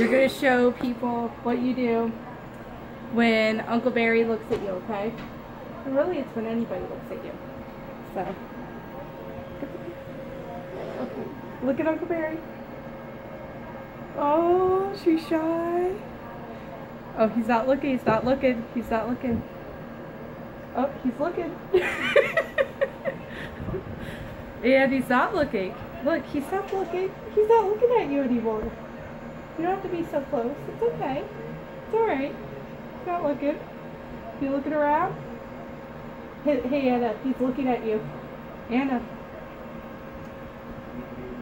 You're going to show people what you do when Uncle Barry looks at you, okay? And really, it's when anybody looks at you. So, okay. Look at Uncle Barry. Oh, she's shy. Oh, he's not looking. He's not looking. He's not looking. Oh, he's looking. and he's not looking. Look, he stopped looking. He's not looking at you anymore. You don't have to be so close. It's okay. It's alright. He's not looking. You looking around? Hey, hey, Anna, he's looking at you. Anna.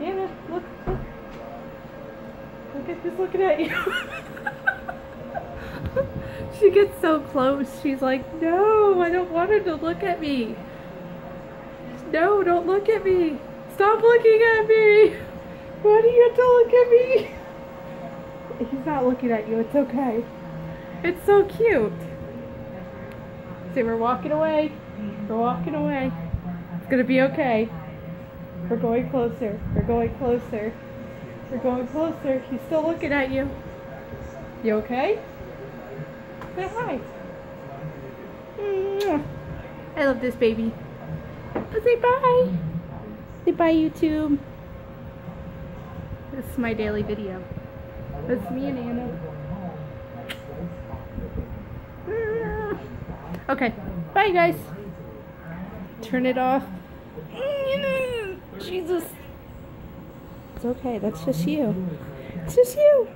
Anna, look, look. Look at, he's looking at you. she gets so close. She's like, no, I don't want her to look at me. No, don't look at me. Stop looking at me. Why do you have to look at me? He's not looking at you. It's okay. It's so cute. See, we're walking away. We're walking away. It's to be okay. We're going closer. We're going closer. We're going closer. He's still looking at you. You okay? Say hi. Mm-hmm. I love this baby. Say bye. Say bye, YouTube. This is my daily video. That's me and Anna. Okay. Bye, guys. Turn it off. Jesus. It's okay. That's just you. It's just you.